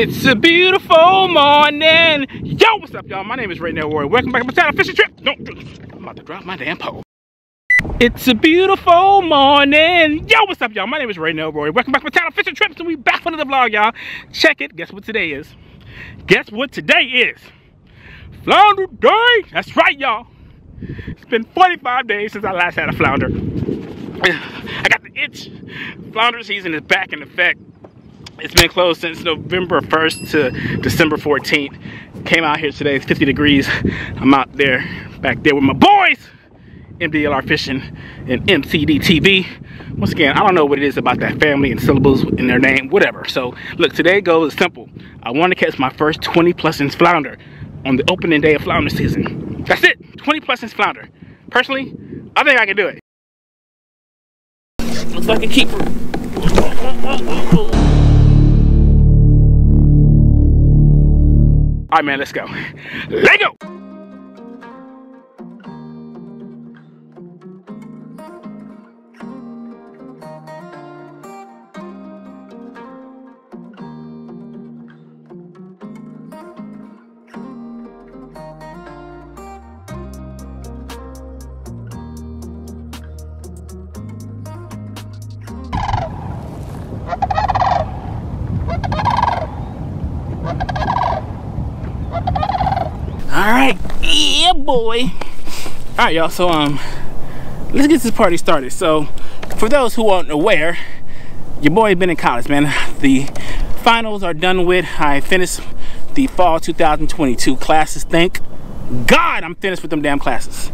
It's a beautiful morning. Yo, what's up, y'all? My name is Raynell Warrior. Welcome back to my channel, Fishing Trip. Don't, I'm about to drop my damn pole. It's a beautiful morning. Yo, what's up, y'all? My name is Raynell Warrior. Welcome back to my channel, Fish and Trips, and we back for another vlog, y'all. Check it. Guess what today is? Guess what today is? Flounder Day. That's right, y'all. It's been 45 days since I last had a flounder. I got the itch. Flounder season is back in effect. It's been closed since November 1st to December 14th. Came out here today, it's 50 degrees. I'm out there, back there with my boys. MDLR Fishing and MCD TV. Once again, I don't know what it is about that family and syllables in their name, whatever. So look, today goes simple. I want to catch my first 20 plus inch flounder on the opening day of flounder season. That's it, 20 plus inch flounder. Personally, I think I can do it. Looks like a keeper. All right, man, let's go. Let go. All right, yeah, boy. All right, y'all. So, um, let's get this party started. So, for those who aren't aware, your boy been in college, man. The finals are done with. I finished the fall 2022 classes. Thank God I'm finished with them damn classes.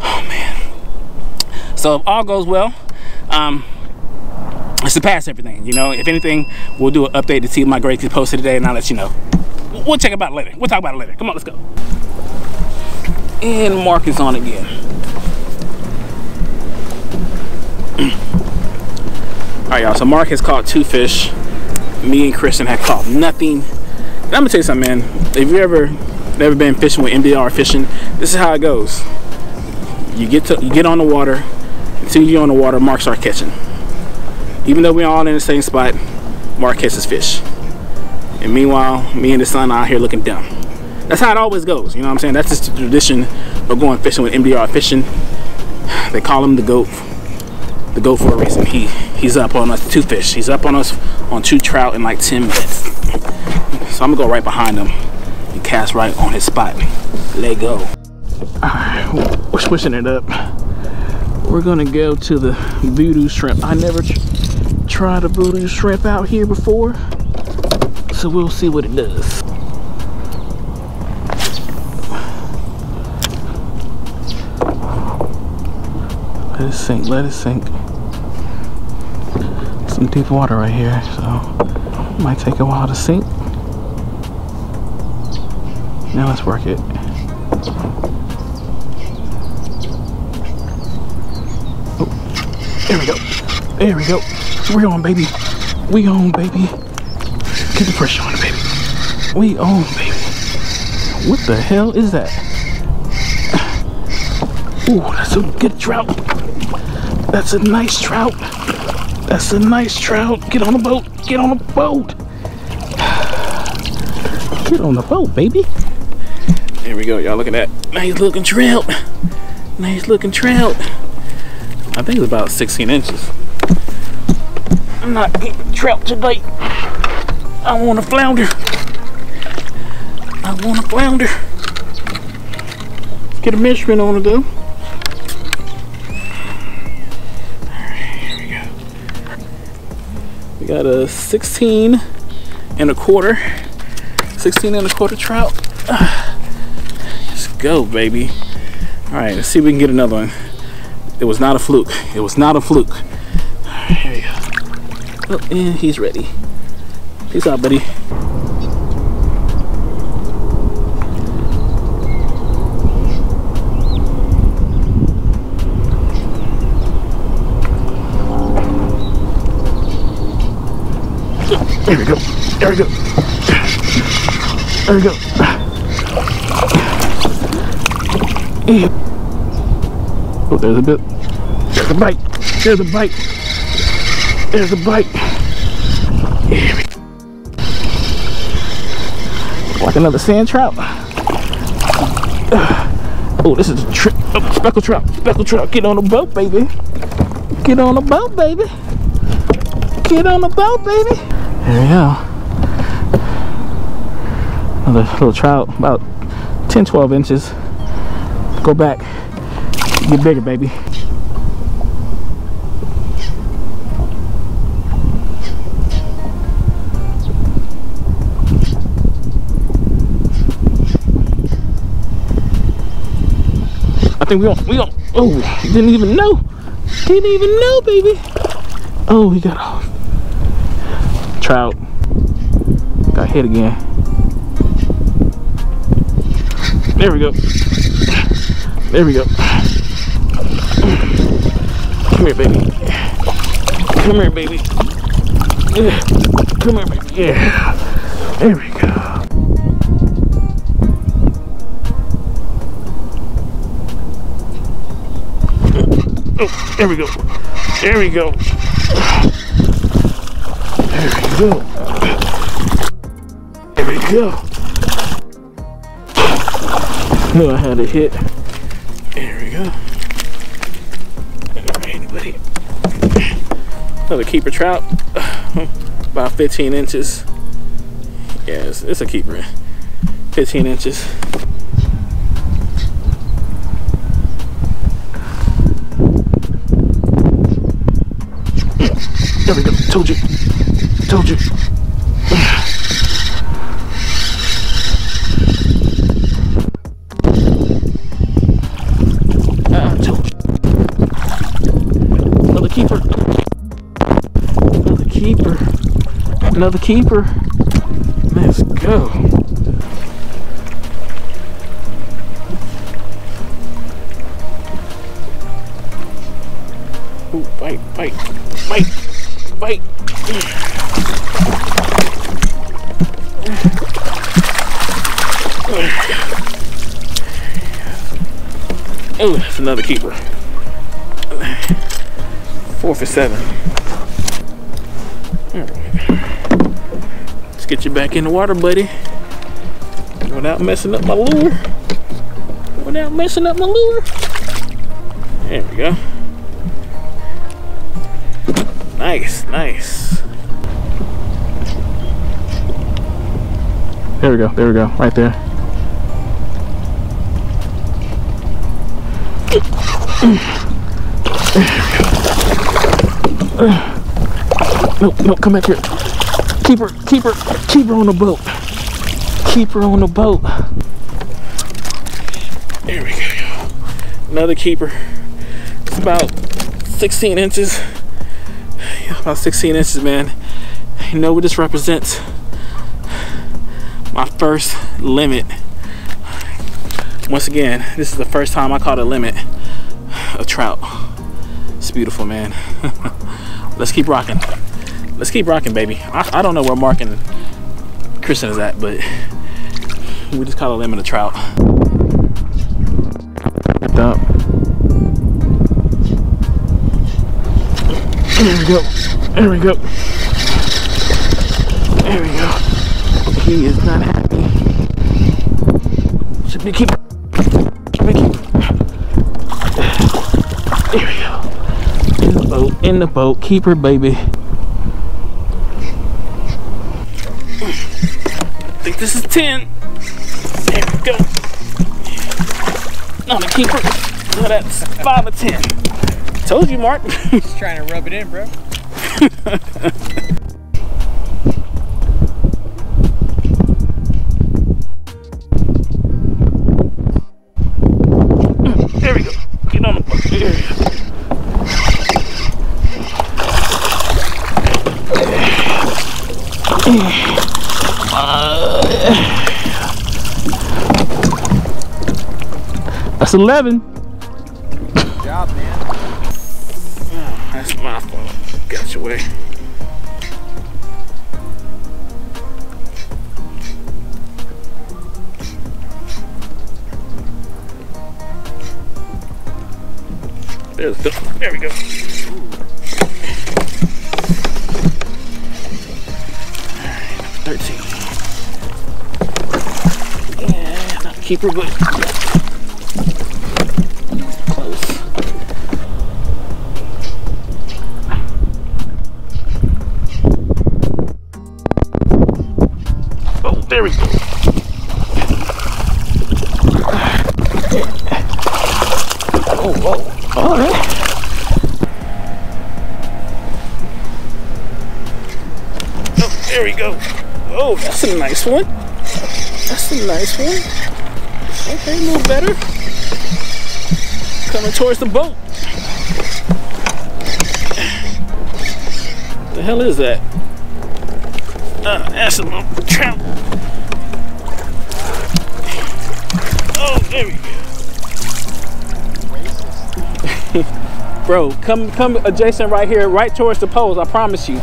Oh man. So, if all goes well, um, I surpass everything. You know, if anything, we'll do an update to see my grades get posted today, and I'll let you know we'll check about it later. We'll talk about it later. Come on, let's go. And Mark is on again. All right, y'all. So Mark has caught two fish. Me and Christian have caught nothing. And I'm gonna tell you something, man. If you ever never been fishing with MDLR fishing, this is how it goes. You get to you get on the water. As soon as you're on the water, Mark starts catching. Even though we're all in the same spot, Mark catches fish. And meanwhile, me and the son out here looking dumb. That's how it always goes, you know what I'm saying? That's just the tradition of going fishing with MDLR fishing. They call him the GOAT. The GOAT for a reason. He He's up on us, two fish. He's up on us on two trout in like 10 minutes. So I'm gonna go right behind him and cast right on his spot. Let go. Alright, we're switching it up. We're gonna go to the voodoo shrimp. I never tr tried a voodoo shrimp out here before so we'll see what it does. Let it sink, let it sink. Some deep water right here, so might take a while to sink. Now let's work it. Oh, there we go. There we go. We're on, baby. We on, baby. Get the pressure on it, baby. We on, baby. What the hell is that? Ooh, that's a good trout. That's a nice trout. That's a nice trout. Get on the boat. Get on the boat. Get on the boat, baby. There we go, y'all. Look at that. Nice looking trout. Nice looking trout. I think it's about 16 inches. I'm not getting trout today. I want a flounder. I want a flounder. Let's get a measurement on it though. Here we go. We got a 16 and a quarter. 16 and a quarter trout. Let's go, baby. Alright, let's see if we can get another one. It was not a fluke. It was not a fluke. Right, here we go. Oh, and he's ready. Peace out, buddy. There we go. There we go. There we go. Oh, there's a bit. There's a bite. There's a bite. There's a bite. Like another sand trout. Oh, this is a tri oh, speckle trout. Speckle trout. Get on the boat, baby. Get on the boat, baby. Get on the boat, baby. There we go. Another little trout, about 10, 12 inches. Go back. Get bigger, baby. Think we don't, we don't, oh, didn't even know. Didn't even know, baby. Oh, he got off. Trout. Got hit again. There we go. There we go. Come here, baby. Come here, baby. Yeah. Come here, baby. Yeah. There we go. Oh, there we go. There we go. There we go. There we go. Knew I had a hit. There we go. Alright, buddy. Another keeper trout. About 15 inches. Yeah, it's, it's a keeper. 15 inches. There we go. Told you. Told you. Ah, told you. Another keeper. Another keeper. Another keeper. Let's go. Ooh, bite, bite, bite bite. Oh, that's another keeper. Four for seven. Let's get you back in the water, buddy. Without messing up my lure. Without messing up my lure. There we go. Nice, nice. There we go, there we go, right there. No, no, come back here. Keep her, keep her, keep her on the boat. Keep her on the boat. There we go. Another keeper. It's about 16 inches about 16 inches, man. You know what this represents? My first limit. Once again, this is the first time I caught a limit of trout. It's beautiful, man. Let's keep rocking. Let's keep rocking, baby. I, I don't know where Mark and Kristen is at, but we just caught a limit of trout. Dump. There we go. There we go. There we go. He is not happy. Should be keep. Should be keep. There we go. In the boat. In the boat. Keep her, baby. I think this is 10. There we go. Not a keeper. No, that's 5 or 10. Told you, Mark. Just trying to rub it in, bro. There we go. Get on the boat. There That's 11. Good job, man. That's my fault. Got away. There's the, there we go. Thirteen. keeper, but there we go. Oh, that's a nice one. That's a nice one. Okay, a little better. Coming towards the boat. The hell is that? Uh, that's a little trout. Oh, there we go. Bro, come come adjacent right here, right towards the poles. I promise you.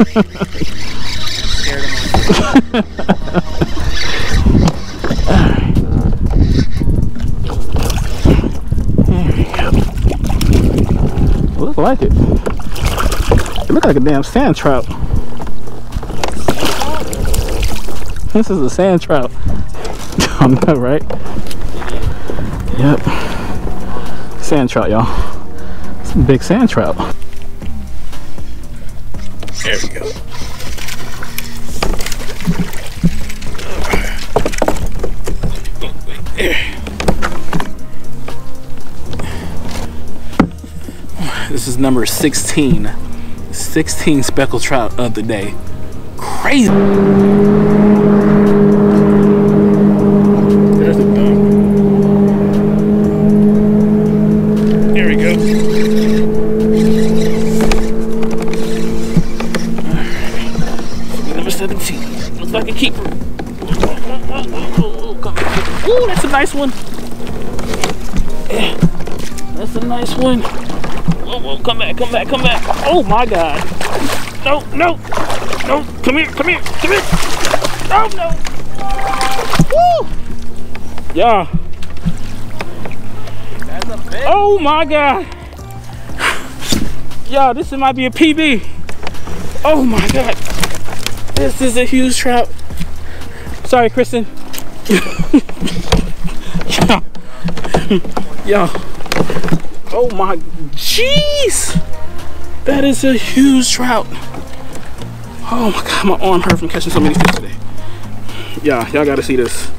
Look like it. It look like a damn sand trout. This is a sand trout. I know, right? Yep. Sand trout, y'all. It's a big sand trout. Number 16. 16 speckled trout of the day. Crazy. There's the thumb. There we go. Number 17. Looks like a keeper. Ooh, that's a nice one. Yeah, That's a nice one. Whoa, whoa, come back, come back, come back. Oh my god. No, no, no, come here, come here, come here. No, no. Woo! Yeah. That's a big. Oh my god. Yo, this might be a PB. Oh my god. This is a huge trout. Sorry, Kristen. yeah. Yo. Oh my jeez. That is a huge trout. Oh my god, my arm hurt from catching so many fish today. Yeah, y'all gotta see this.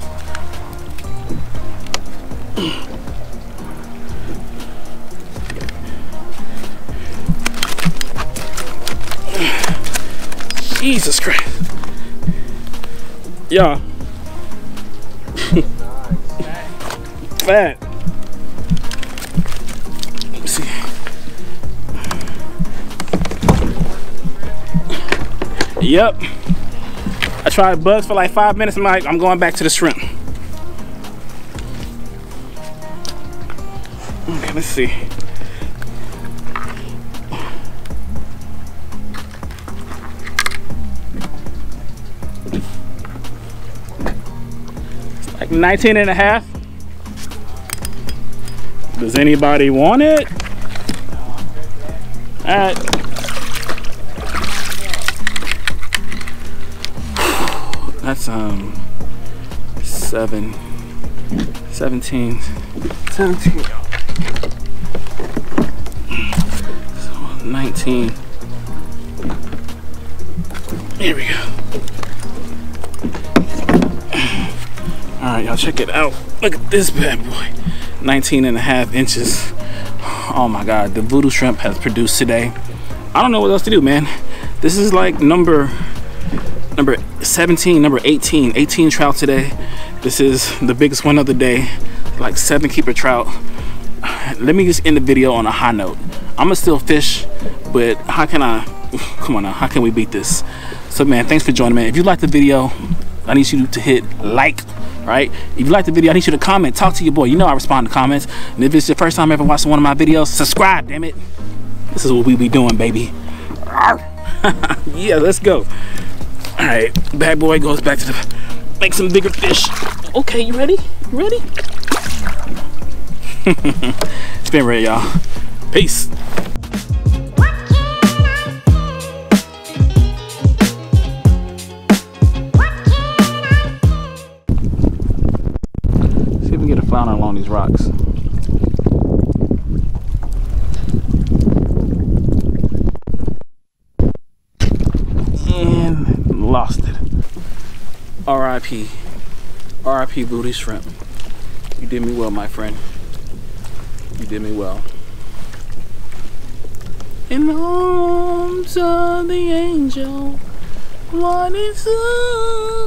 Jesus Christ. Yeah. Fat. Yep. I tried bugs for like five minutes. I'm like, I'm going back to the shrimp. Okay, let's see. like 19 and a half. Does anybody want it? All right. That's um seven, 17, 17, so 19. Here we go. All right, y'all check it out. Look at this bad boy. 19 and a half inches. Oh my God, the voodoo shrimp has produced today. I don't know what else to do, man. This is like number, number 17, number 18, 18 trout today. This is the biggest one of the day, like seven keeper trout. Let me just end the video on a high note. I'ma still fish, but how can I, come on now, how can we beat this? So man, thanks for joining me. If you liked the video, I need you to hit like right? If you like the video, I need you to comment. Talk to your boy. You know I respond to comments. And if it's your first time ever watching one of my videos, subscribe, damn it. This is what we be doing, baby. yeah, let's go. All right, bad boy goes back to the, make some bigger fish. Okay, you ready? You ready? Spin ready, y'all. Peace. See if we can get a flounder along these rocks. And lost it. R.I.P. R.I.P. Voodoo Shrimp. You did me well, my friend. You did me well. In the arms of the angel, what is love?